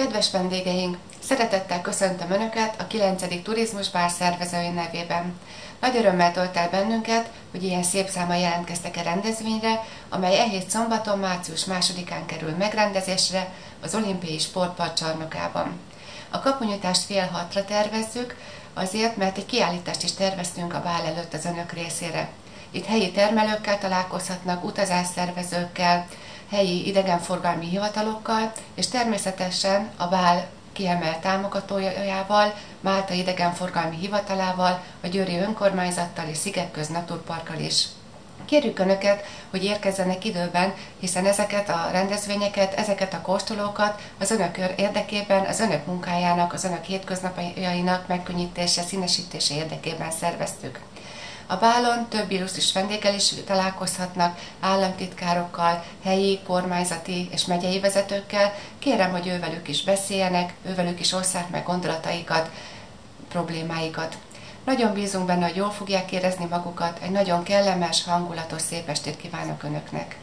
Kedves vendégeink, szeretettel köszöntöm Önöket a 9. Turizmus Bár szervezői nevében. Nagy örömmel tölt el bennünket, hogy ilyen szép száma jelentkeztek a rendezvényre, amely e hét szombaton, március 2-án kerül megrendezésre az olimpiai sportpark csarnokában. A kapunyítást fél hatra tervezzük, azért, mert egy kiállítást is terveztünk a bál előtt az Önök részére. Itt helyi termelőkkel találkozhatnak, utazásszervezőkkel, helyi idegenforgalmi hivatalokkal, és természetesen a BÁL kiemelt támogatójával, Málta idegenforgalmi hivatalával, a Győri önkormányzattal és Szigetköz Naturparkkal is. Kérjük Önöket, hogy érkezzenek időben, hiszen ezeket a rendezvényeket, ezeket a kóstolókat az Önök érdekében, az Önök munkájának, az Önök hétköznapjainak megkönnyítése, színesítése érdekében szerveztük. A bálon több illusztris vendéggel is találkozhatnak, államtitkárokkal, helyi, kormányzati és megyei vezetőkkel. Kérem, hogy ővelük is beszéljenek, ővelük is osszák meg gondolataikat, problémáikat. Nagyon bízunk benne, hogy jól fogják érezni magukat, egy nagyon kellemes, hangulatos, szép estét kívánok Önöknek!